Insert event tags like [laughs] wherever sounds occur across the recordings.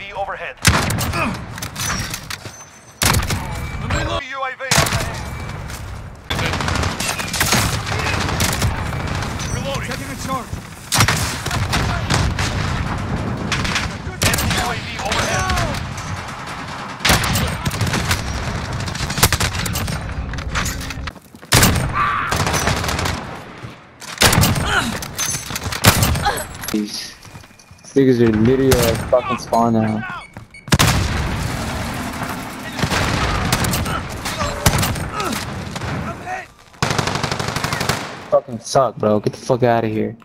UAV overhead. UAV. Reloading. Taking a charge. Enemy UAV overhead. These niggas are literally like fucking spawn now. Fucking suck, bro. Get the fuck out of here.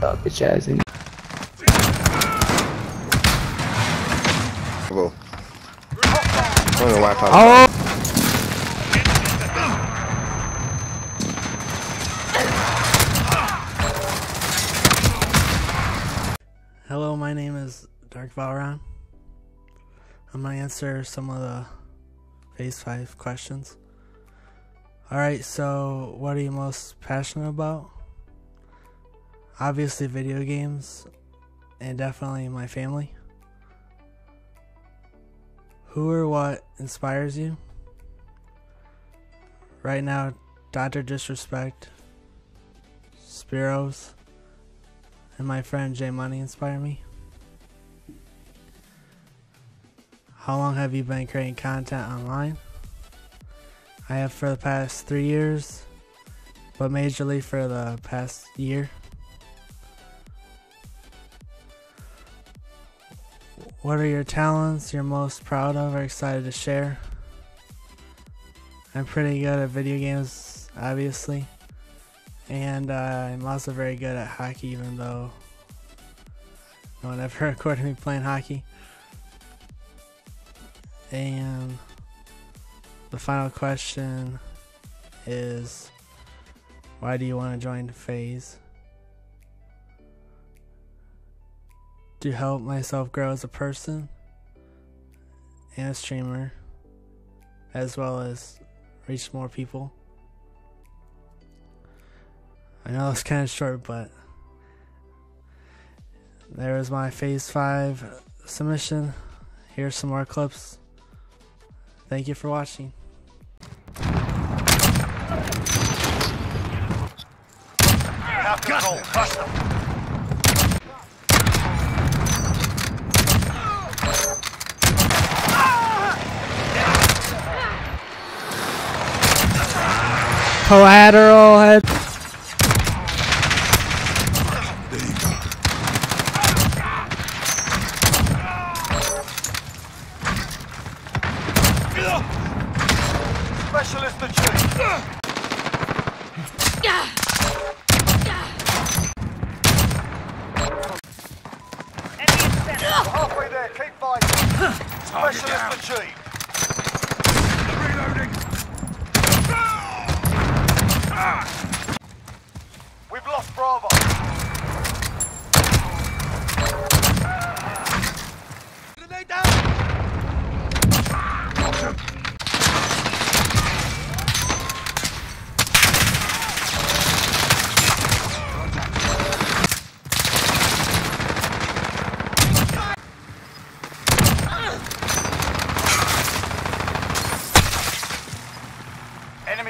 Suck, bitch ass. nigga. Whoa. I don't know why I thought Oh! Hello, my name is Darkvaalron. I'm gonna answer some of the FaZe 5 questions. Alright, so what are you most passionate about? Obviously, video games, and definitely my family. Who or what inspires you? Right now, Dr. Disrespect, Spiros, and my friend Jay Money inspire me. How long have you been creating content online? I have for the past three years, but majorly for the past year. What are your talents you're most proud of or excited to share? I'm pretty good at video games, obviously. And uh, I'm also very good at hockey, even though no one ever [laughs] recorded me playing hockey. And the final question is why do you want to join FaZe? To help myself grow as a person and a streamer, as well as reach more people. I know it's kind of short, but there is my FaZe 5 submission. Here's some more clips. Thank you for watching. You have control. Crush them. Collateral Specialist achieved. Halfway there. Keep fighting. Specialist achieved. We've lost Bravo. Enemy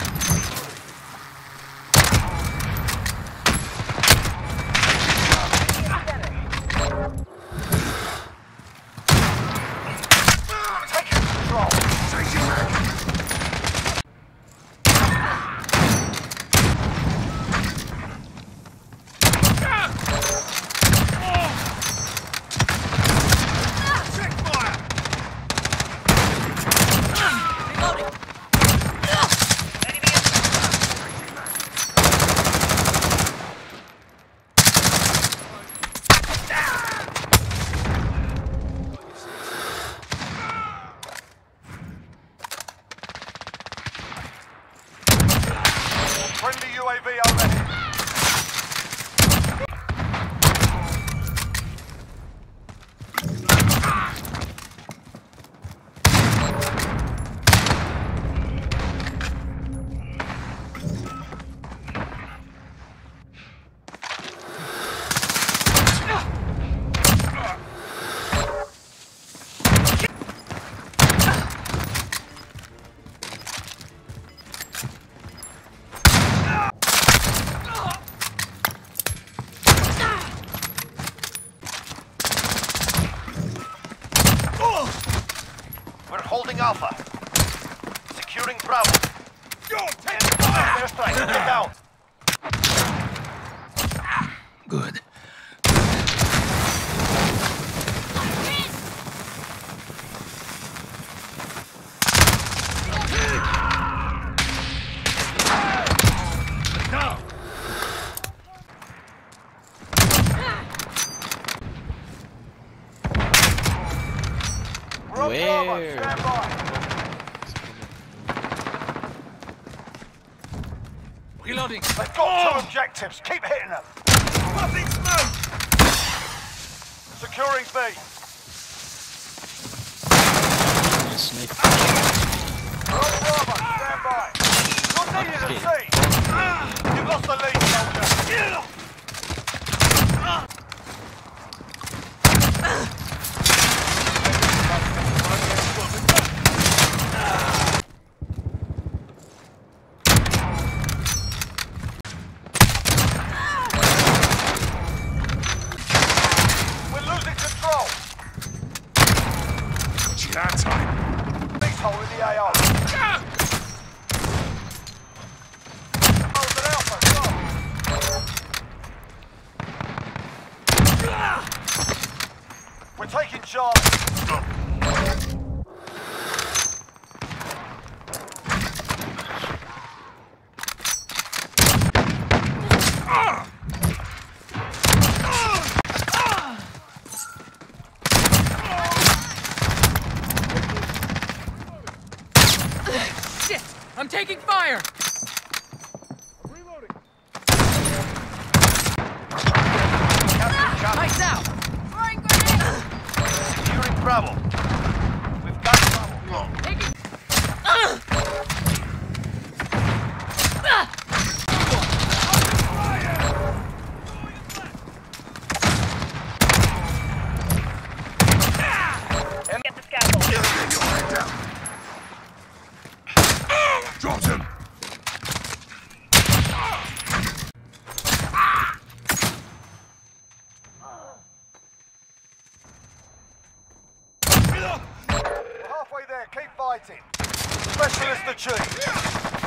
Friendly UAV overhead. Securing Bravo. Airstrike, get down. Good. We're on Bravo, Where? stand by. Reloading. They've got oh! two objectives. Keep hitting them. Nothing smoke. Securing B. Snake. We're Bravo, stand by. You're needed at C. Ah! You've lost the lead, alpha. Go. We're taking charge. Shit! I'm taking fire! Lights out! Securing Bravo. We've got Bravo. Taking... Get the scaffold. Dropped him. We're halfway there. Keep fighting. Specialist achieved.